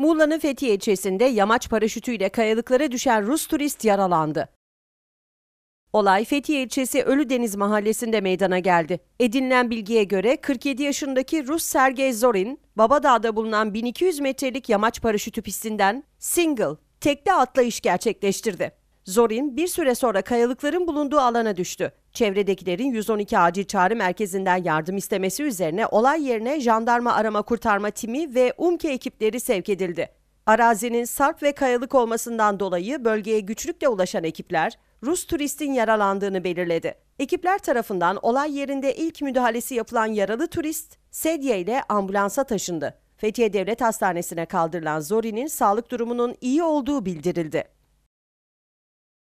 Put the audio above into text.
Muğla'nın Fethiye ilçesinde yamaç paraşütüyle kayalıklara düşen Rus turist yaralandı. Olay Fethiye ilçesi Ölüdeniz mahallesinde meydana geldi. Edinilen bilgiye göre 47 yaşındaki Rus Sergey Zorin, Babadağ'da bulunan 1200 metrelik yamaç paraşütü pistinden single, tekli atlayış gerçekleştirdi. Zorin bir süre sonra kayalıkların bulunduğu alana düştü. Çevredekilerin 112 acil çağrı merkezinden yardım istemesi üzerine olay yerine jandarma arama kurtarma timi ve UMKE ekipleri sevk edildi. Arazinin sarp ve kayalık olmasından dolayı bölgeye güçlükle ulaşan ekipler Rus turistin yaralandığını belirledi. Ekipler tarafından olay yerinde ilk müdahalesi yapılan yaralı turist sedye ile ambulansa taşındı. Fethiye Devlet Hastanesi'ne kaldırılan Zori'nin sağlık durumunun iyi olduğu bildirildi.